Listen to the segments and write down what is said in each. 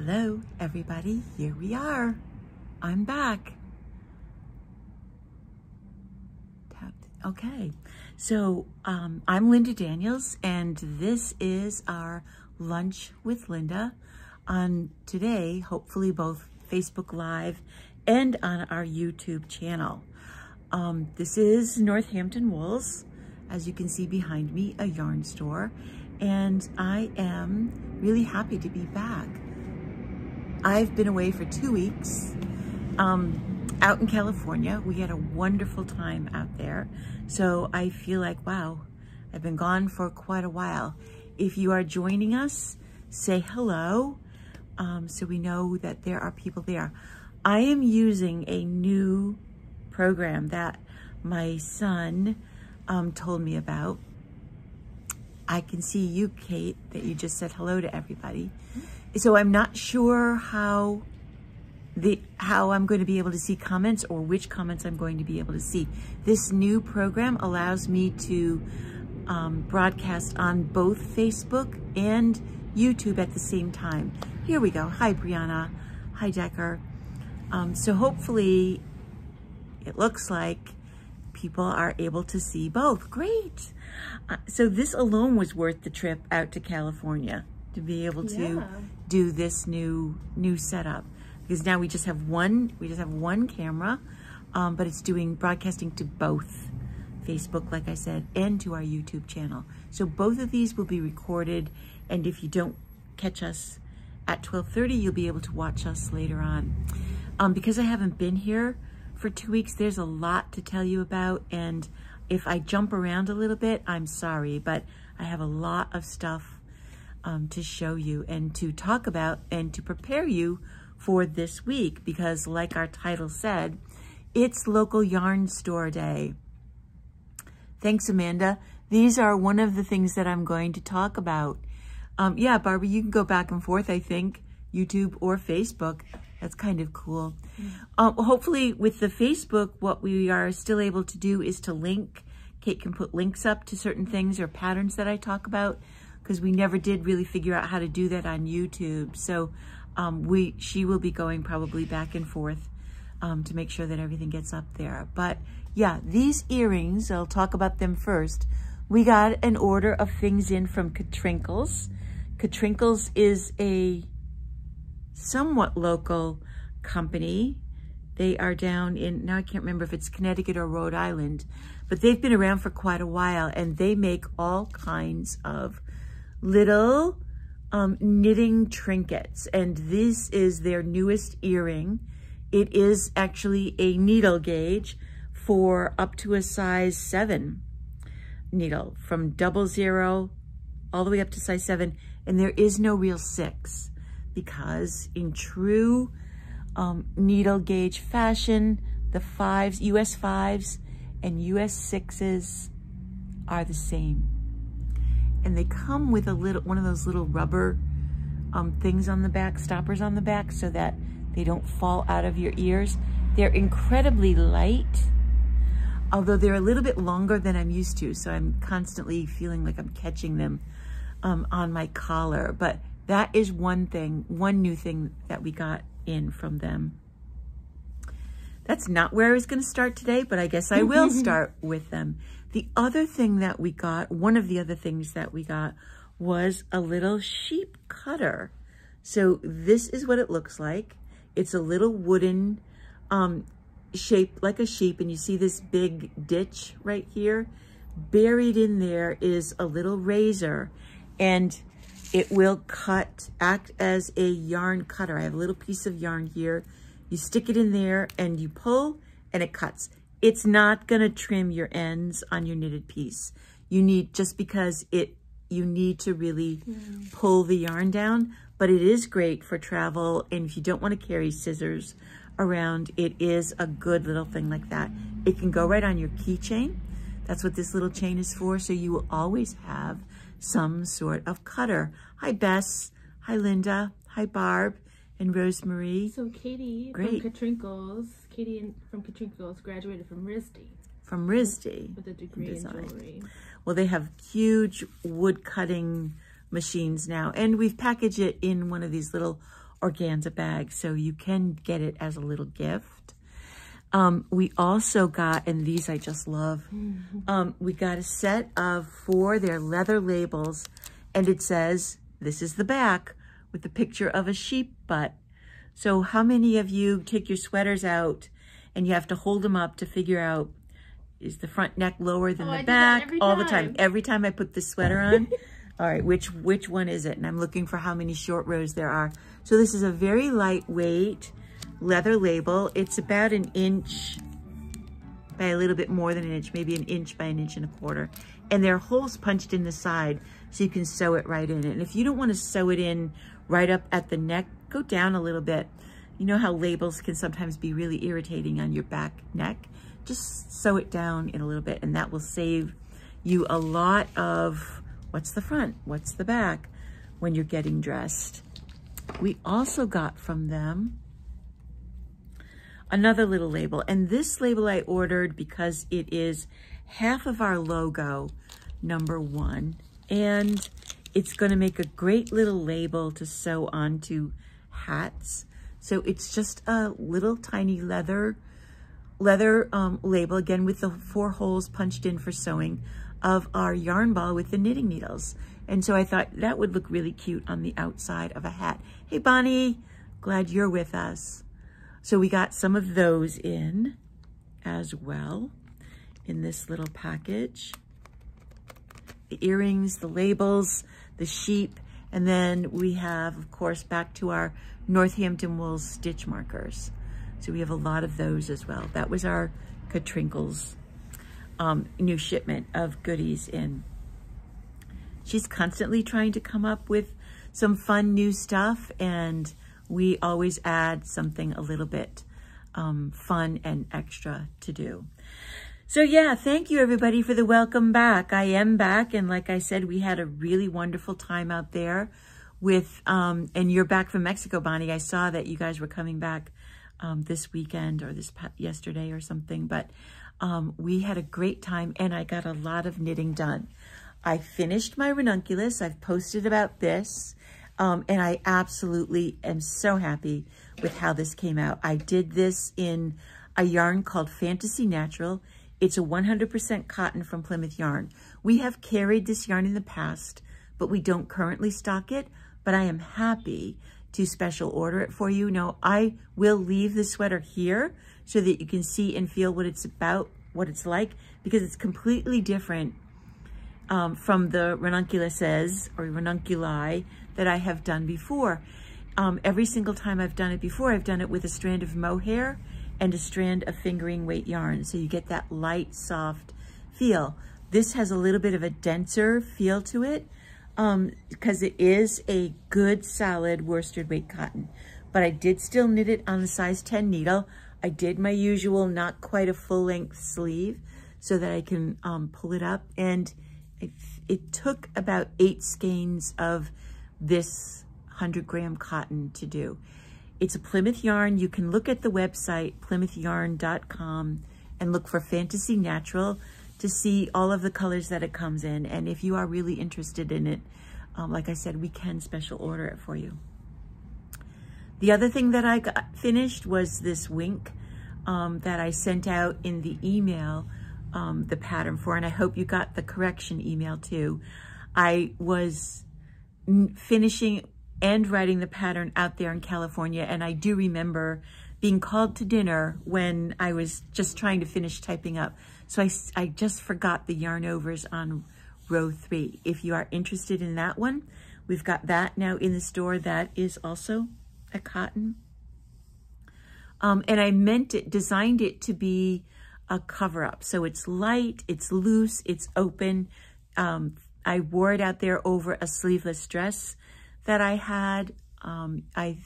Hello, everybody. Here we are. I'm back. Okay, so um, I'm Linda Daniels, and this is our Lunch with Linda on today, hopefully both Facebook Live and on our YouTube channel. Um, this is Northampton Wools, as you can see behind me, a yarn store, and I am really happy to be back. I've been away for two weeks um, out in California. We had a wonderful time out there. So I feel like, wow, I've been gone for quite a while. If you are joining us, say hello um, so we know that there are people there. I am using a new program that my son um, told me about. I can see you, Kate, that you just said hello to everybody. So I'm not sure how the how I'm going to be able to see comments or which comments I'm going to be able to see. This new program allows me to um, broadcast on both Facebook and YouTube at the same time. Here we go. Hi, Brianna. Hi, Decker. Um, so hopefully it looks like people are able to see both. Great. Uh, so this alone was worth the trip out to California to be able to yeah. Do this new new setup. Because now we just have one we just have one camera um, but it's doing broadcasting to both Facebook like I said and to our YouTube channel. So both of these will be recorded and if you don't catch us at 12:30 you'll be able to watch us later on. Um, because I haven't been here for two weeks there's a lot to tell you about and if I jump around a little bit I'm sorry but I have a lot of stuff um, to show you and to talk about and to prepare you for this week because like our title said, it's local yarn store day. Thanks, Amanda. These are one of the things that I'm going to talk about. Um, yeah, Barbara, you can go back and forth, I think, YouTube or Facebook. That's kind of cool. Mm. Um, hopefully with the Facebook, what we are still able to do is to link. Kate can put links up to certain things or patterns that I talk about because we never did really figure out how to do that on YouTube. So um, we she will be going probably back and forth um, to make sure that everything gets up there. But yeah, these earrings, I'll talk about them first. We got an order of things in from Katrinkles. Katrinkles is a somewhat local company. They are down in, now I can't remember if it's Connecticut or Rhode Island, but they've been around for quite a while and they make all kinds of little um, knitting trinkets. And this is their newest earring. It is actually a needle gauge for up to a size seven needle from double zero all the way up to size seven. And there is no real six because in true um, needle gauge fashion, the fives, US fives and US sixes are the same and they come with a little one of those little rubber um, things on the back, stoppers on the back so that they don't fall out of your ears. They're incredibly light, although they're a little bit longer than I'm used to. So I'm constantly feeling like I'm catching them um, on my collar. But that is one thing, one new thing that we got in from them. That's not where I was going to start today, but I guess I will start with them. The other thing that we got, one of the other things that we got was a little sheep cutter. So this is what it looks like. It's a little wooden um, shaped like a sheep and you see this big ditch right here. Buried in there is a little razor and it will cut, act as a yarn cutter. I have a little piece of yarn here. You stick it in there and you pull and it cuts it's not going to trim your ends on your knitted piece. You need, just because it, you need to really mm. pull the yarn down, but it is great for travel. And if you don't want to carry scissors around, it is a good little thing like that. It can go right on your keychain. That's what this little chain is for. So you will always have some sort of cutter. Hi, Bess. Hi, Linda. Hi, Barb and Rosemary. So Katie Great. from Katrinkles Katie from Katrinkles graduated from RISD. From RISD. With a degree in, in jewelry. Well, they have huge wood cutting machines now. And we've packaged it in one of these little organza bags, so you can get it as a little gift. Um, we also got, and these I just love, um, we got a set of four, they're leather labels, and it says, this is the back, with the picture of a sheep butt. So how many of you take your sweaters out and you have to hold them up to figure out is the front neck lower than Oh, the I back all the time. time. Every time I put the sweater on. all right, which which one is it? And I'm looking for how many short rows there are. So this is a very lightweight leather label. It's about an inch by a little bit more than an inch, maybe an inch by an inch and a quarter. And there are holes punched in the side so you can sew it right in. And if you don't want to sew it in right up at the neck, go down a little bit. You know how labels can sometimes be really irritating on your back neck? Just sew it down in a little bit and that will save you a lot of what's the front, what's the back when you're getting dressed. We also got from them another little label. And this label I ordered because it is half of our logo, number one. And it's gonna make a great little label to sew onto hats. So it's just a little tiny leather leather um, label, again with the four holes punched in for sewing of our yarn ball with the knitting needles. And so I thought that would look really cute on the outside of a hat. Hey, Bonnie, glad you're with us. So we got some of those in as well in this little package. The earrings, the labels, the sheep, and then we have, of course, back to our Northampton Wool stitch markers. So we have a lot of those as well. That was our Katrinkles um, new shipment of goodies in. She's constantly trying to come up with some fun new stuff and we always add something a little bit um, fun and extra to do. So yeah, thank you everybody for the welcome back. I am back and like I said, we had a really wonderful time out there with, um, and you're back from Mexico, Bonnie. I saw that you guys were coming back um, this weekend or this yesterday or something, but um, we had a great time and I got a lot of knitting done. I finished my ranunculus. I've posted about this. Um, and I absolutely am so happy with how this came out. I did this in a yarn called Fantasy Natural. It's a 100% cotton from Plymouth Yarn. We have carried this yarn in the past, but we don't currently stock it. But I am happy to special order it for you. Now, I will leave the sweater here so that you can see and feel what it's about, what it's like, because it's completely different um, from the ranunculuses or ranunculi that I have done before. Um, every single time I've done it before, I've done it with a strand of mohair and a strand of fingering weight yarn. So you get that light, soft feel. This has a little bit of a denser feel to it because um, it is a good solid worsted weight cotton. But I did still knit it on the size 10 needle. I did my usual, not quite a full length sleeve so that I can um, pull it up. And it, it took about eight skeins of this 100 gram cotton to do. It's a Plymouth yarn. You can look at the website, plymouthyarn.com, and look for Fantasy Natural to see all of the colors that it comes in. And if you are really interested in it, um, like I said, we can special order it for you. The other thing that I got finished was this wink um, that I sent out in the email, um, the pattern for, and I hope you got the correction email too. I was finishing and writing the pattern out there in California. And I do remember being called to dinner when I was just trying to finish typing up. So I, I just forgot the yarn overs on row three. If you are interested in that one, we've got that now in the store. That is also a cotton. Um, and I meant it, designed it to be a cover up. So it's light, it's loose, it's open. Um, I wore it out there over a sleeveless dress that I had. Um, I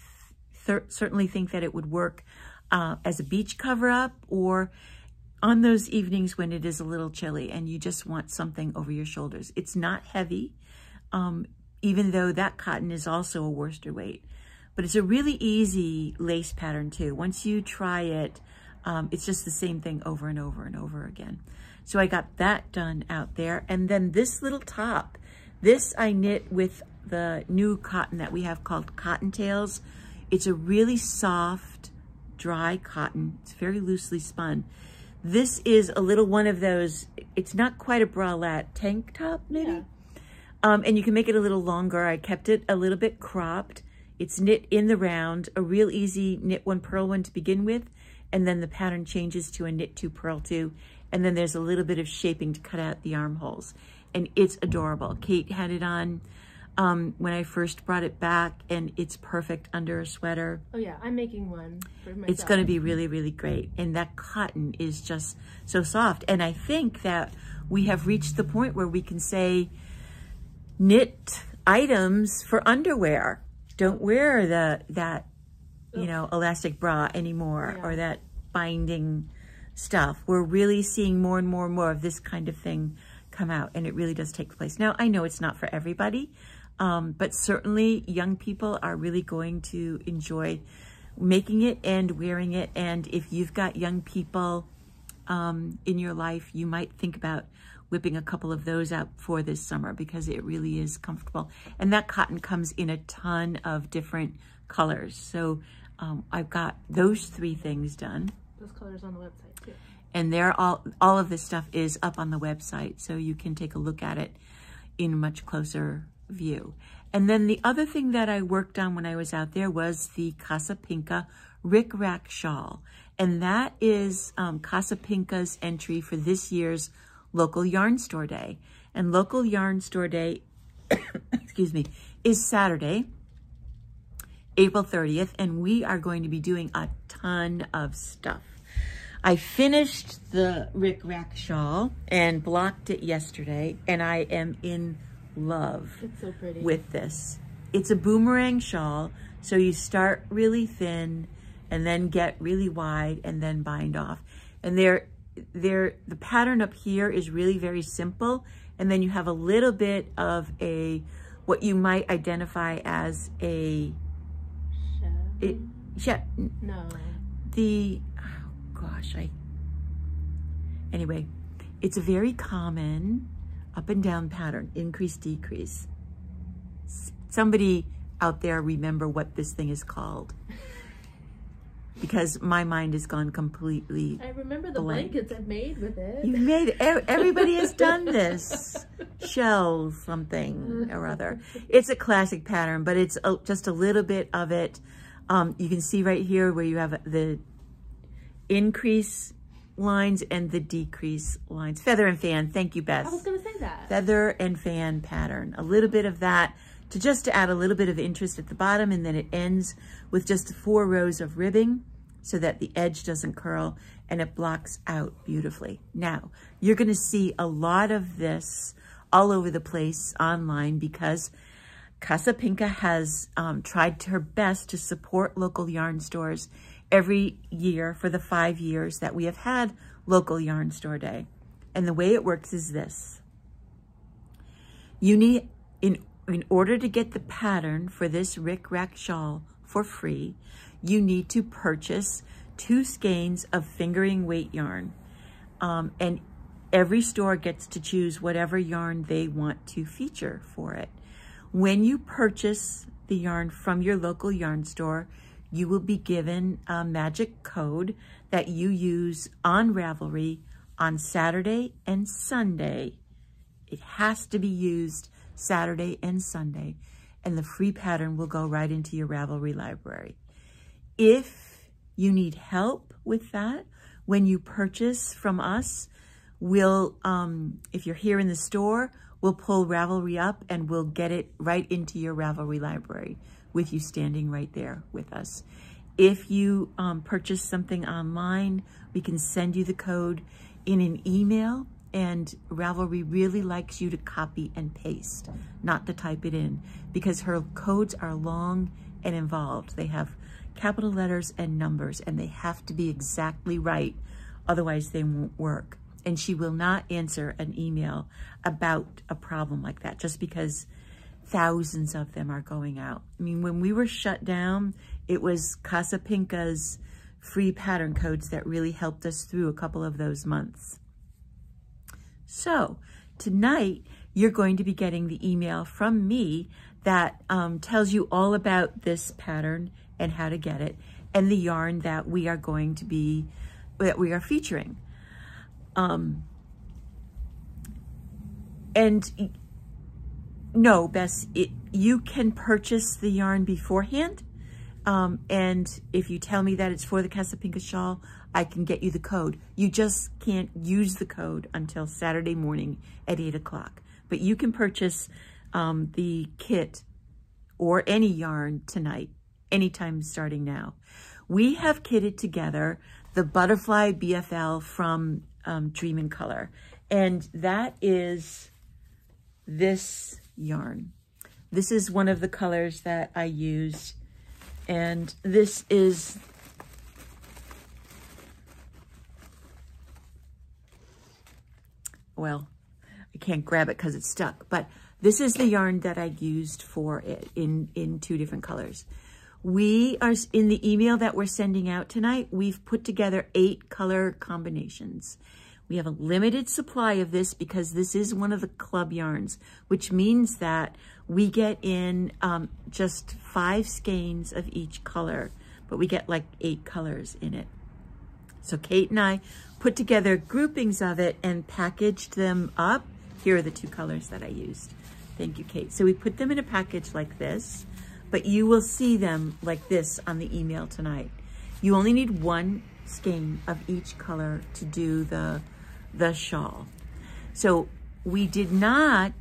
certainly think that it would work uh, as a beach cover-up or on those evenings when it is a little chilly and you just want something over your shoulders. It's not heavy, um, even though that cotton is also a worsted weight. But it's a really easy lace pattern too. Once you try it, um, it's just the same thing over and over and over again. So I got that done out there. And then this little top, this I knit with the new cotton that we have called Cottontails. it's a really soft, dry cotton. It's very loosely spun. This is a little one of those, it's not quite a bralette tank top, maybe? Yeah. Um, and you can make it a little longer. I kept it a little bit cropped. It's knit in the round, a real easy knit one, purl one to begin with. And then the pattern changes to a knit two, purl two. And then there's a little bit of shaping to cut out the armholes. And it's adorable. Kate had it on um, when I first brought it back and it's perfect under a sweater. Oh yeah, I'm making one. It's going to be really, really great. And that cotton is just so soft. And I think that we have reached the point where we can say knit items for underwear. Don't wear the that, you know, elastic bra anymore Yeah. or that binding stuff. We're really seeing more and more and more of this kind of thing come out and it really does take place. Now, I know it's not for everybody, um, but certainly young people are really going to enjoy making it and wearing it. And if you've got young people um, in your life, you might think about whipping a couple of those out for this summer because it really is comfortable. And that cotton comes in a ton of different colors. So um, I've got those three things done Those colors on the website too. and they're all all of this stuff is up on the website so you can take a look at it in much closer view. And then the other thing that i worked on when i was out there was the casa pinka rick rack shawl. And that is um, entry for this year's local yarn store day. And local yarn store day excuse me is saturday April 30th, and we are going to be doing a ton of stuff. I finished the Rick Rack shawl and blocked it yesterday, and I am in love It's so pretty. with this. It's a boomerang shawl, so you start really thin and then get really wide and then bind off. And there, there, the pattern up here is really very simple, and then you have a little bit of a, what you might identify as a Chef? it, yeah, no. the, oh gosh, I, anyway, it's a very common up and down pattern, increase, decrease. S- Somebody out there remember what this thing is called. Because my mind has gone completely, I remember the Blank. blankets I've made with it. you've made, e- everybody has done this. Shell something or other. It's a classic pattern, but it's a, just a little bit of it. Um, you can see right here where you have the increase lines and the decrease lines. Feather and fan, thank you, Beth. I was gonna say that. Feather and fan pattern. A little bit of that to just to add a little bit of interest at the bottom and then it ends with just four rows of ribbing so that the edge doesn't curl and it blocks out beautifully. Now, you're gonna see a lot of this all over the place online because Casa Pinka has um, tried her best to support local yarn stores every year for the five years that we have had local yarn store day. And the way it works is this. You need, in, in order to get the pattern for this Rick Rack shawl for free, you need to purchase two skeins of fingering weight yarn. Um, and every store gets to choose whatever yarn they want to feature for it. When you purchase the yarn from your local yarn store, you will be given a magic code that you use on Ravelry on Saturday and Sunday. It has to be used Saturday and Sunday, and the free pattern will go right into your Ravelry library. If you need help with that, when you purchase from us, we'll, um, if you're here in the store, we'll pull Ravelry up and we'll get it right into your Ravelry library with you standing right there with us. If you um, purchase something online, we can send you the code in an email and Ravelry really likes you to copy and paste, not to type it in because her codes are long and involved. They have capital letters and numbers and they have to be exactly right. Otherwise they won't work. And she will not answer an email about a problem like that just because thousands of them are going out. I mean, when we were shut down, it was Casa Pinka's free pattern codes that really helped us through a couple of those months. So tonight, you're going to be getting the email from me that um, tells you all about this pattern and how to get it and the yarn that we are going to be, that we are featuring. Um, and no, Bess, it, you can purchase the yarn beforehand. Um, and if you tell me that it's for the Casapinka shawl, I can get you the code. You just can't use the code until Saturday morning at 8 o'clock. But you can purchase um, the kit or any yarn tonight, anytime starting now. We have kitted together the Butterfly BFL from um, Dream in Color. And that is this yarn. This is one of the colors that I used. And this is well, I can't grab it because it's stuck, but this is the yarn that I used for it in, in two different colors. We are, in the email that we're sending out tonight, we've put together eight color combinations. We have a limited supply of this because this is one of the club yarns, which means that we get in um, just five skeins of each color, but we get like eight colors in it. So Kate and I put together groupings of it and packaged them up. Here are the two colors that I used. Thank you, Kate. So we put them in a package like this, but you will see them like this on the email tonight. You only need one skein of each color to do the, the shawl. So we did not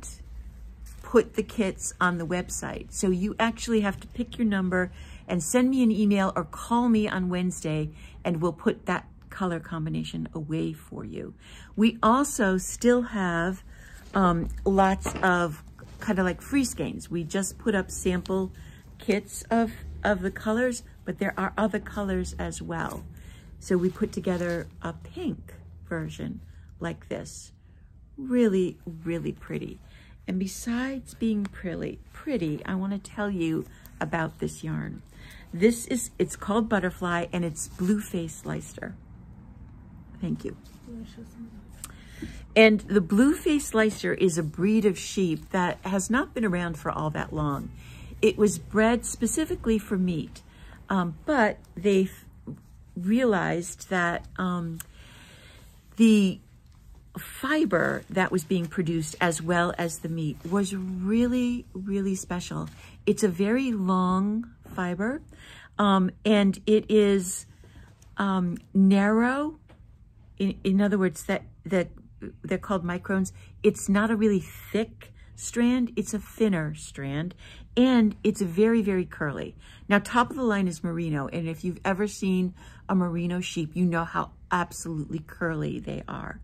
put the kits on the website. So you actually have to pick your number and send me an email or call me on Wednesday and we'll put that color combination away for you. We also still have um, lots of kind of like free skeins. We just put up sample kits of, of the colors, but there are other colors as well. So we put together a pink version like this. Really, really pretty. And besides being pretty, pretty, I want to tell you about this yarn. This is, it's called Butterfly and it's Blueface Leicester. Thank you. And the Blueface Leicester is a breed of sheep that has not been around for all that long. It was bred specifically for meat, um, but they realized that um, the fiber that was being produced as well as the meat was really, really special. It's a very long fiber, um, and it is um, narrow in, in other words, that, that they're called microns. It's not a really thick strand. It's a thinner strand and it's very, very curly. Now, top of the line is merino. And if you've ever seen a merino sheep, you know how absolutely curly they are.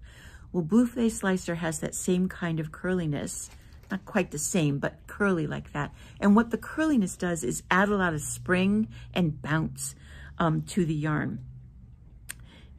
Well, Blueface Leicester has that same kind of curliness. Not quite the same, but curly like that. And what the curliness does is add a lot of spring and bounce um, to the yarn.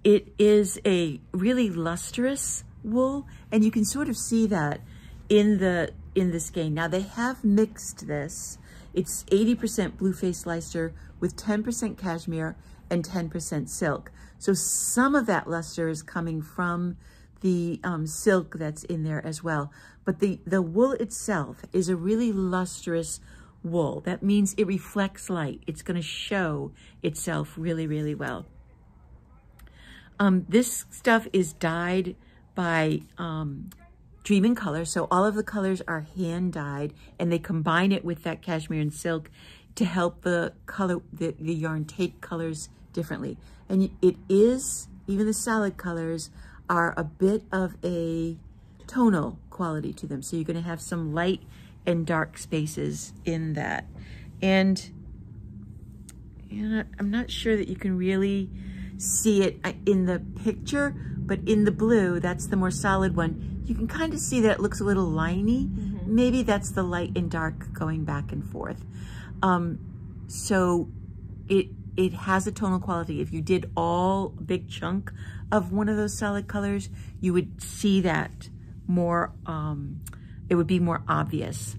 It is a really lustrous wool, and you can sort of see that in the in the skein. Now they have mixed this. It's 80% Blueface Leicester with 10% cashmere and 10% silk. So some of that luster is coming from the um, silk that's in there as well. But the, the wool itself is a really lustrous wool. That means it reflects light. It's going to show itself really, really well. Um, this stuff is dyed by um, Dream in Color. So all of the colors are hand dyed and they combine it with that cashmere and silk to help the color, the, the yarn take colors differently. And it is, even the solid colors are a bit of a tonal quality to them. So you're gonna have some light and dark spaces in that. And you know, I'm not sure that you can really see it uh, in the picture, but in the blue, that's the more solid one, you can kind of see that it looks a little liney. Mm -hmm. Maybe that's the light and dark going back and forth. Um, so it it has a tonal quality. If you did all big chunk of one of those solid colors, you would see that more, um, it would be more obvious.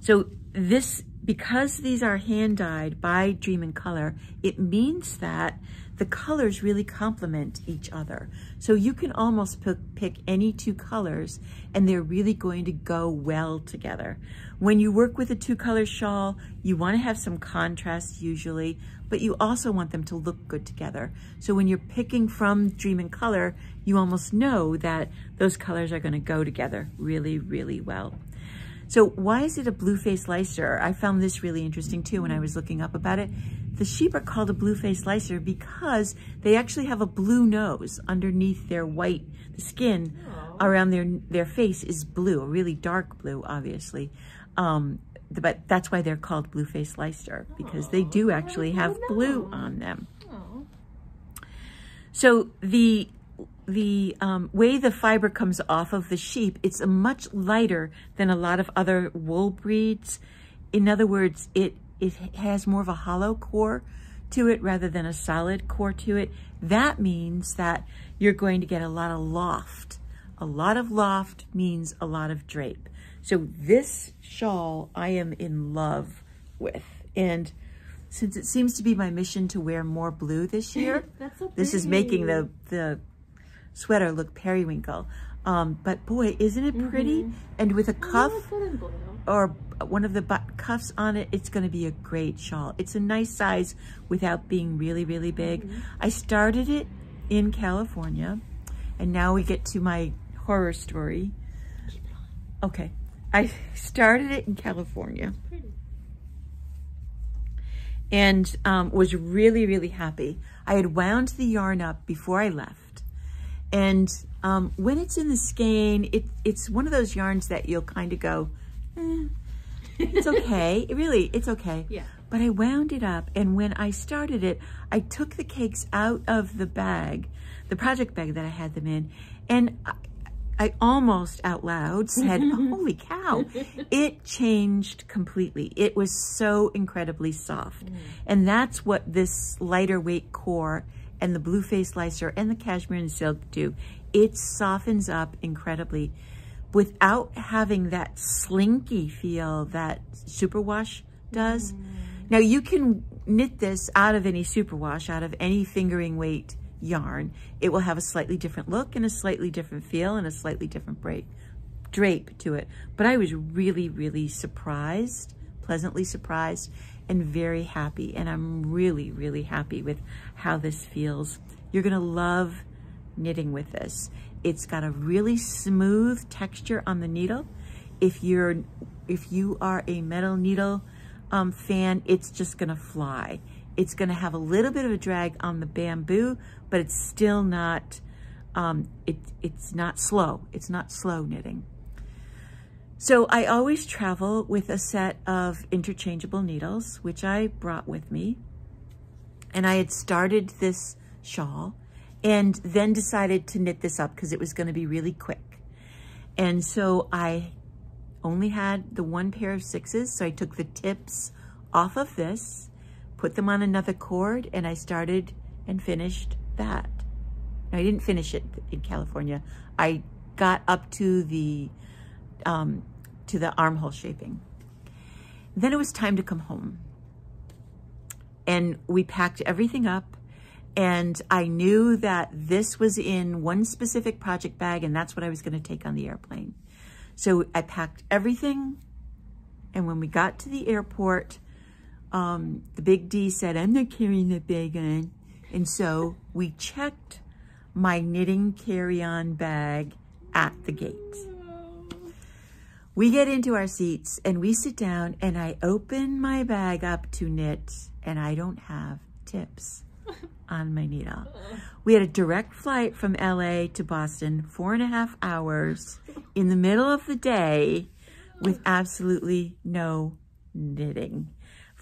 So this because these are hand dyed by Dream in Color, it means that the colors really complement each other. So you can almost pick any two colors and they're really going to go well together. When you work with a two color shawl, you wanna have some contrast usually, but you also want them to look good together. So when you're picking from Dream in Color, you almost know that those colors are gonna go together really, really well. So why is it a blue face Leicester? I found this really interesting too when I was looking up about it. The sheep are called a blue-faced Leicester because they actually have a blue nose underneath their white, the skin Aww. around their, their face is blue, a really dark blue, obviously. Um, but that's why they're called blue-faced Leicester because Aww. they do actually have blue on them. Aww. So the the um, way the fiber comes off of the sheep, it's a much lighter than a lot of other wool breeds. In other words, it it has more of a hollow core to it rather than a solid core to it. That means that you're going to get a lot of loft. A lot of loft means a lot of drape. So this shawl I am in love with. And since it seems to be my mission to wear more blue this year, so this is making the, the sweater look periwinkle. Um, but boy, isn't it pretty? Mm -hmm. And with a cuff or one of the cuffs on it, it's gonna be a great shawl. It's a nice size without being really, really big. Mm -hmm. I started it in California and now we get to my horror story. Okay, I started it in California and um, was really, really happy. I had wound the yarn up before I left. And um, when it's in the skein, it, it's one of those yarns that you'll kind of go, eh, it's okay. really, it's okay. Yeah. But I wound it up, and when I started it, I took the cakes out of the bag, the project bag that I had them in, and I, I almost out loud said, holy cow, it changed completely. It was so incredibly soft. Mm. And that's what this lighter weight core and the blue face Leicester and the cashmere and silk do. It softens up incredibly without having that slinky feel that superwash does. Mm. Now you can knit this out of any superwash, out of any fingering weight yarn. It will have a slightly different look and a slightly different feel and a slightly different break, drape to it. But I was really, really surprised, pleasantly surprised and very happy. And I'm really, really happy with how this feels. You're gonna love knitting with this. It's got a really smooth texture on the needle. If you're, if you are a metal needle um, fan, it's just gonna fly. It's gonna have a little bit of a drag on the bamboo, but it's still not, um, it, it's not slow. It's not slow knitting. So I always travel with a set of interchangeable needles, which I brought with me. And I had started this shawl and then decided to knit this up because it was going to be really quick. And so I only had the one pair of sixes. So I took the tips off of this, put them on another cord, and I started and finished that. I didn't finish it in California. I got up to the um, to the armhole shaping. Then it was time to come home. And we packed everything up and I knew that this was in one specific project bag and that's what I was going to take on the airplane. So I packed everything. And when we got to the airport, um, the big D said, I'm not carrying that bag on. And so we checked my knitting carry-on bag at the gate. We get into our seats and we sit down and I open my bag up to knit and I don't have tips on my needle. We had a direct flight from LA to Boston, four and a half hours in the middle of the day with absolutely no knitting.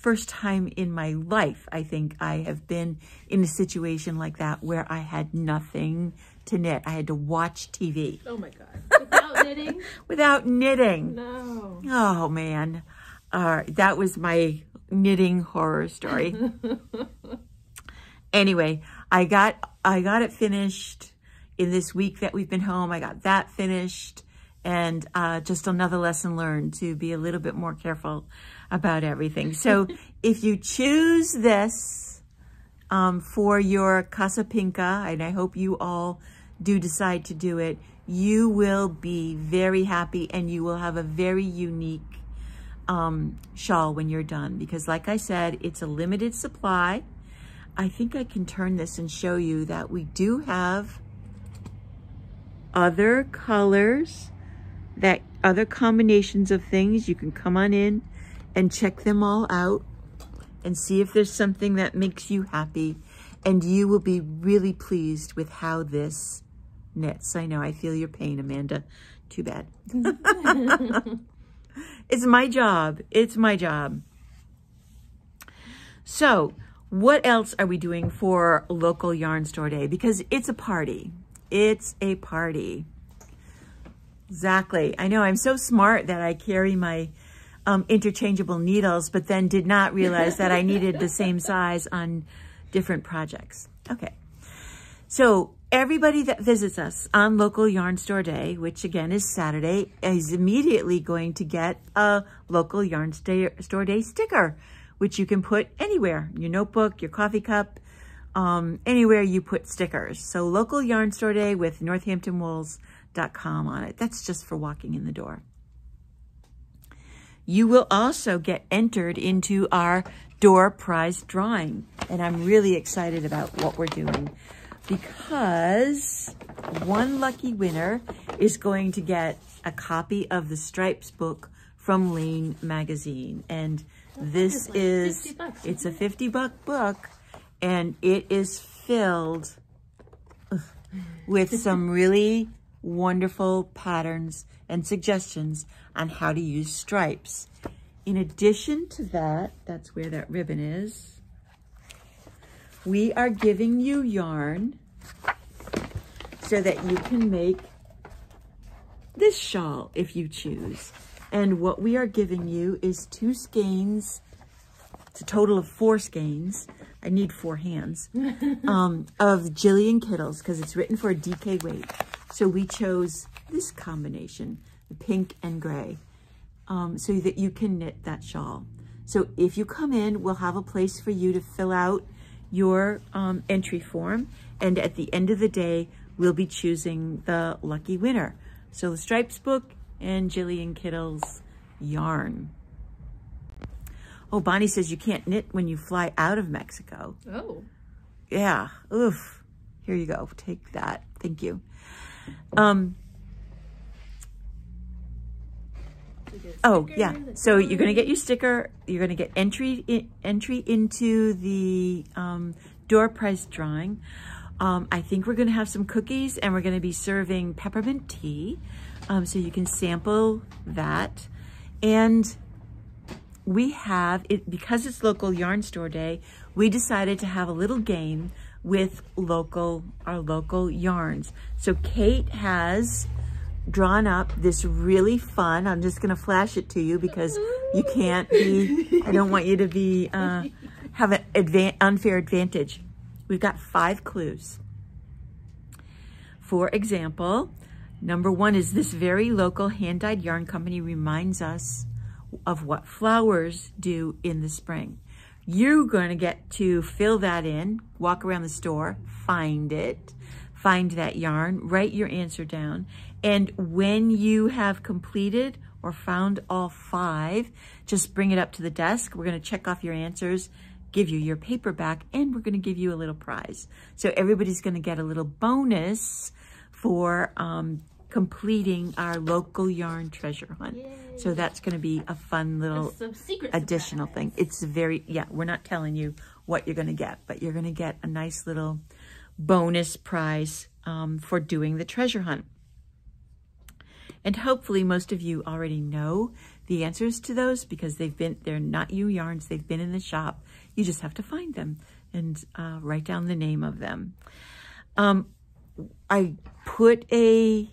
First time in my life, I think I have been in a situation like that where I had nothing to knit. I had to watch TV. Oh my God. Without knitting? Without knitting. No. Oh man. Uh, that was my knitting horror story. anyway, I got I got it finished in this week that we've been home. I got that finished and uh, just another lesson learned to be a little bit more careful about everything. So if you choose this um, for your Casa Pinka, and I hope you all do decide to do it, you will be very happy and you will have a very unique um, shawl when you're done. Because like I said, it's a limited supply. I think I can turn this and show you that we do have other colors, that other combinations of things. You can come on in and check them all out and see if there's something that makes you happy. And you will be really pleased with how this knits. I know, I feel your pain, Amanda. Too bad. it's my job. It's my job. So, what else are we doing for local yarn store day? Because it's a party. It's a party. Exactly. I know I'm so smart that I carry my um, interchangeable needles, but then did not realize that I needed the same size on different projects. Okay. So everybody that visits us on local yarn store day, which again is Saturday, is immediately going to get a local yarn store day sticker, which you can put anywhere, your notebook, your coffee cup, um, anywhere you put stickers. So local yarn store day with northamptonwools.com on it. That's just for walking in the door. You will also get entered into our door prize drawing. And I'm really excited about what we're doing because one lucky winner is going to get a copy of the Stripes book from Laine Magazine. And this is, bucks, it's a 50 buck book and it is filled with some really wonderful patterns and suggestions on how to use stripes. In addition to that, that's where that ribbon is, we are giving you yarn so that you can make this shawl if you choose. And what we are giving you is two skeins. It's a total of four skeins. I need four hands um, of Jillian Kittles because it's written for a DK weight. So we chose this combination, the pink and gray, um, so that you can knit that shawl. So if you come in, we'll have a place for you to fill out your um, entry form. And at the end of the day, we'll be choosing the lucky winner. So the Stripes book and Jillian Kittles yarn. Oh, Bonnie says you can't knit when you fly out of Mexico. Oh. Yeah. Oof. Here you go. Take that. Thank you. Um, oh, yeah. So you're going to get your sticker. You're going to get entry in, entry into the um, door prize drawing. Um, I think we're going to have some cookies and we're going to be serving peppermint tea. Um, so you can sample that. And we have, it because it's local yarn store day, we decided to have a little game with local, our local yarns. So Kate has drawn up this really fun, I'm just gonna flash it to you because you can't be, I don't want you to be, uh, have an unfair advantage. We've got five clues. For example, number one is this very local hand-dyed yarn company reminds us of what flowers do in the spring. You're going to get to fill that in, walk around the store, find it, find that yarn, write your answer down. And when you have completed or found all five, just bring it up to the desk. We're going to check off your answers, give you your paper back, and we're going to give you a little prize. So everybody's going to get a little bonus for um, completing our local yarn treasure hunt. Yay. So that's going to be a fun little additional thing. It's very, yeah, we're not telling you what you're going to get, but you're going to get a nice little bonus prize um, for doing the treasure hunt. And hopefully most of you already know the answers to those because they've been, they're not you yarns, they've been in the shop. You just have to find them and uh, write down the name of them. Um, I put a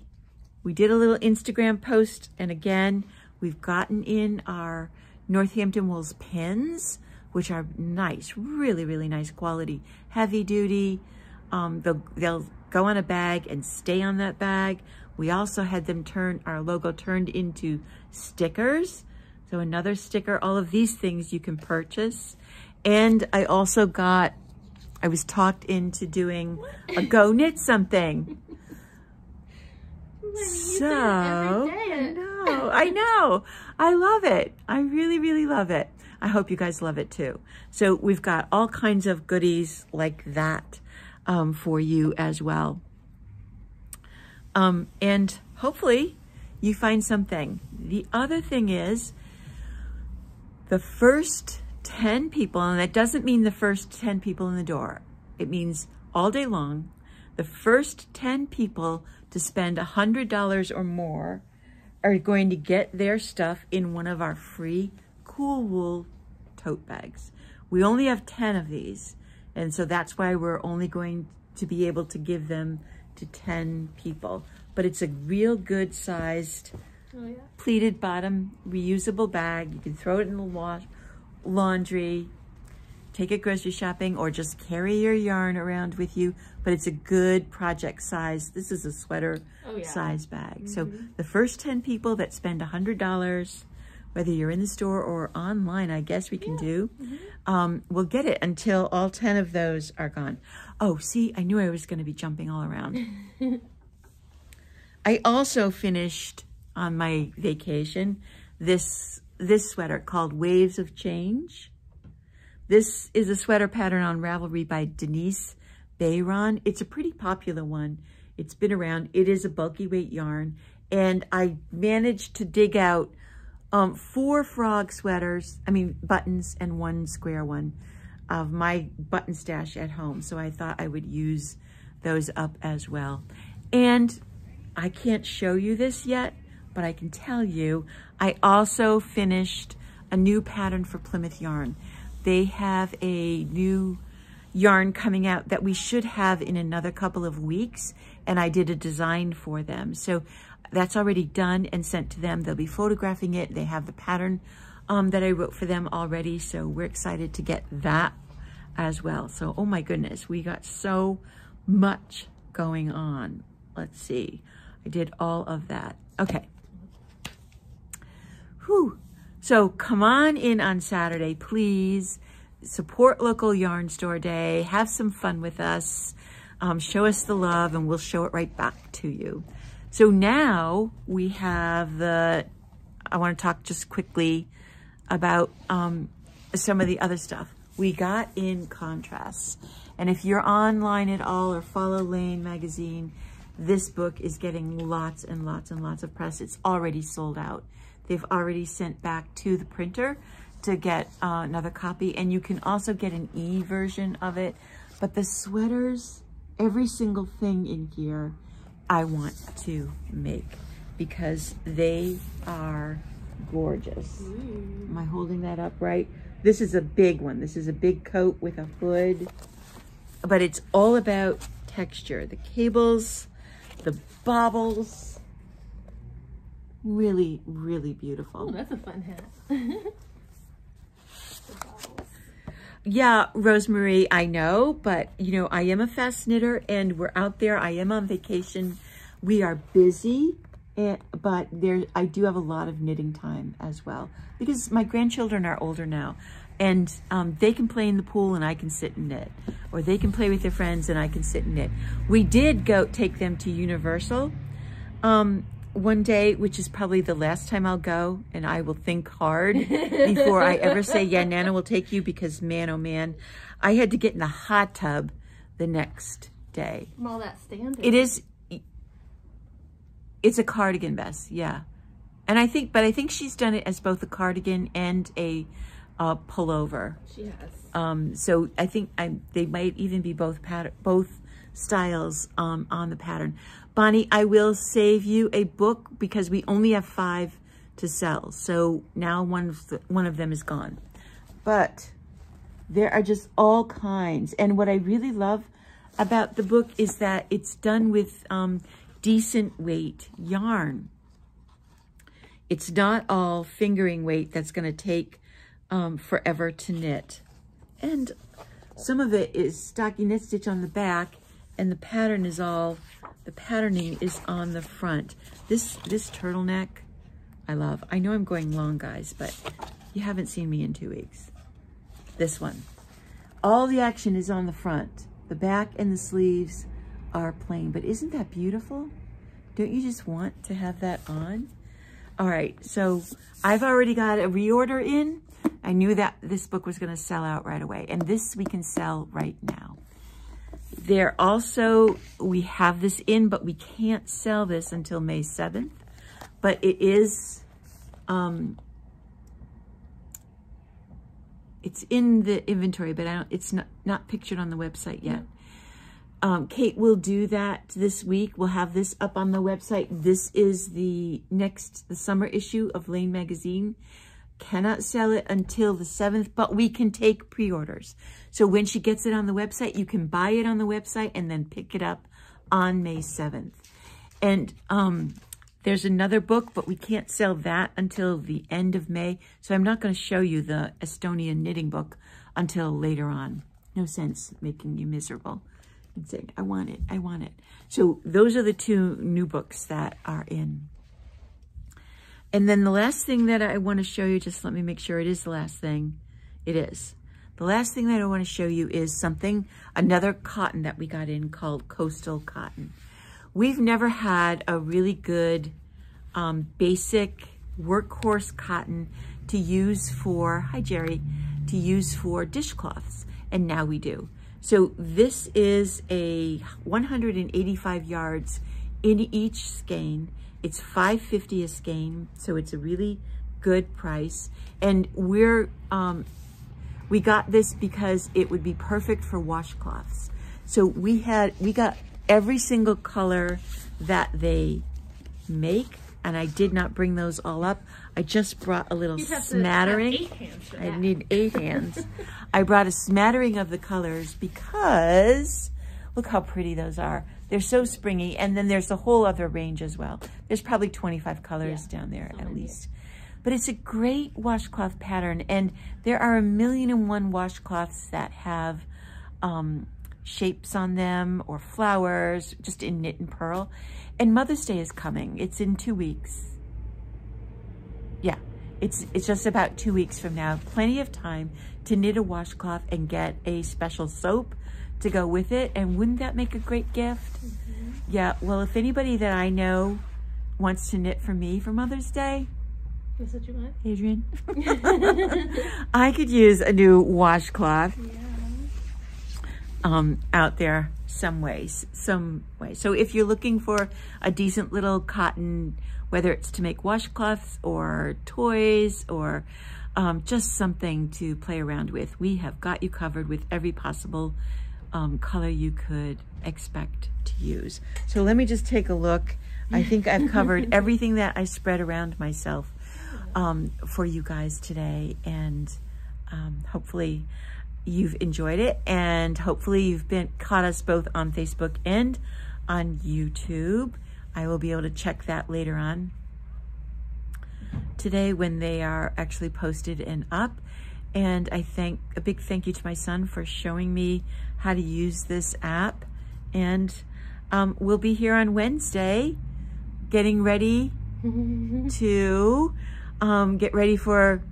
we did a little Instagram post, and again, we've gotten in our Northampton Wools pens, which are nice, really, really nice quality, heavy duty. Um, they'll, they'll go on a bag and stay on that bag. We also had them turn, our logo turned into stickers. So another sticker, all of these things you can purchase. And I also got, I was talked into doing a go knit something. So, I know, I know. I love it. I really, really love it. I hope you guys love it too. So we've got all kinds of goodies like that um, for you as well. Um, and hopefully you find something. The other thing is the first 10 people, and that doesn't mean the first 10 people in the door. It means all day long, the first 10 people to spend $100 or more are going to get their stuff in one of our free Cool Wool tote bags. We only have 10 of these, and so that's why we're only going to be able to give them to 10 people. But it's a real good sized oh, yeah. pleated bottom reusable bag. You can throw it in the wash, laundry, take it grocery shopping, or just carry your yarn around with you. But it's a good project size. This is a sweater oh, yeah. size bag. Mm -hmm. So mm-hmm. the first 10 people that spend $100, whether you're in the store or online, I guess we can yeah. do, mm -hmm. um, we'll get it until all 10 of those are gone. Oh, see, I knew I was going to be jumping all around. I also finished on my vacation this this sweater called Waves of Change. This is a sweater pattern on Ravelry by Denise Bayron. It's a pretty popular one. It's been around. It is a bulky weight yarn. And I managed to dig out um, four frog sweaters, I mean buttons and one square one of my button stash at home. So I thought I would use those up as well. And I can't show you this yet, but I can tell you, I also finished a new pattern for Plymouth Yarn. They have a new yarn coming out that we should have in another couple of weeks, and I did a design for them. So that's already done and sent to them. They'll be photographing it. They have the pattern um, that I wrote for them already, so we're excited to get that as well. So, oh my goodness, we got so much going on. Let's see. I did all of that. Okay. Whew. So come on in on Saturday, please. Support local yarn store day. Have some fun with us. Um, show us the love and we'll show it right back to you. So now we have the, I want to talk just quickly about um, some of the other stuff. We got in contrasts. And if you're online at all or follow Laine magazine, this book is getting lots and lots and lots of press. It's already sold out. They've already sent back to the printer to get uh, another copy. And you can also get an e-version of it. But the sweaters, every single thing in here, I want to make because they are gorgeous. Am I holding that up right? This is a big one. This is a big coat with a hood. But it's all about texture. The cables, the baubles. Really, really beautiful. That's a fun hat. yeah, Rosemary, I know, but you know, I am a fast knitter and we're out there. I am on vacation. We are busy, and, but there, I do have a lot of knitting time as well because my grandchildren are older now and um, they can play in the pool and I can sit and knit. Or they can play with their friends and I can sit and knit. We did go take them to Universal um, one day, which is probably the last time I'll go, and I will think hard before I ever say, yeah, Nana will take you because man, oh man, I had to get in the hot tub the next day. From all that standing. It is, it's a cardigan vest, yeah. And I think, but I think she's done it as both a cardigan and a uh, pullover. She has. Um, so I think I, they might even be both pattern, both styles um, on the pattern. Bonnie, I will save you a book because we only have five to sell. So now one of, the, one of them is gone. But there are just all kinds. And what I really love about the book is that it's done with um, decent weight yarn. It's not all fingering weight that's going to take um, forever to knit. And some of it is stockinette stitch on the back and the pattern is all, the patterning is on the front. This, this turtleneck, I love. I know I'm going long, guys, but you haven't seen me in two weeks. This one. All the action is on the front. The back and the sleeves are plain, but isn't that beautiful? Don't you just want to have that on? All right, so I've already got a reorder in. I knew that this book was going to sell out right away, and this we can sell right now. There also, we have this in, but we can't sell this until May 7th. But it is, um, it's in the inventory, but I don't, it's not, not pictured on the website yet. Um, Kate will do that this week. We'll have this up on the website. This is the next, the summer issue of Laine Magazine. Cannot sell it until the 7th, but we can take pre-orders. So when she gets it on the website, you can buy it on the website and then pick it up on May 7th. And um, there's another book, but we can't sell that until the end of May. So I'm not going to show you the Estonian knitting book until later on. No sense making you miserable and saying, I want it, I want it. So those are the two new books that are in. And then the last thing that I want to show you, just let me make sure it is the last thing. It is. The last thing that I want to show you is something, another cotton that we got in called Coastal Cotton. We've never had a really good um, basic workhorse cotton to use for, hi Jerry, to use for dishcloths, and now we do. So this is a 185 yards in each skein. It's 550 a skein, so it's a really good price. And we're um, we got this because it would be perfect for washcloths. So we had, we got every single color that they make, and I did not bring those all up. I just brought a little smattering. I need eight hands. I brought a smattering of the colors because look how pretty those are. They're so springy. And then there's a whole other range as well. There's probably 25 colors yeah, down there at least. But it's a great washcloth pattern. And there are a million and one washcloths that have um, shapes on them or flowers, just in knit and purl. And Mother's Day is coming. It's in two weeks. Yeah, it's, it's just about two weeks from now. Plenty of time to knit a washcloth and get a special soap to go with it. And wouldn't that make a great gift? Mm -hmm. Yeah, well, if anybody that I know wants to knit for me for Mother's Day, that's what you want? Adrian. I could use a new washcloth yeah. um, out there some ways, some way. So if you're looking for a decent little cotton, whether it's to make washcloths or toys or um, just something to play around with, we have got you covered with every possible um, color you could expect to use. So let me just take a look. I think I've covered everything that I spread around myself um, for you guys today. And um, hopefully you've enjoyed it. And hopefully you've been caught us both on Facebook and on YouTube. I will be able to check that later on today when they are actually posted and up. And I thank a big thank you to my son for showing me how to use this app. And um, we'll be here on Wednesday getting ready to um, get ready for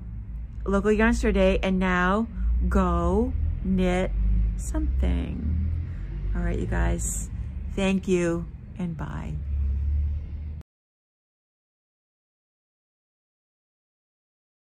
local yarn store day and now go knit something. All right, you guys, thank you and bye.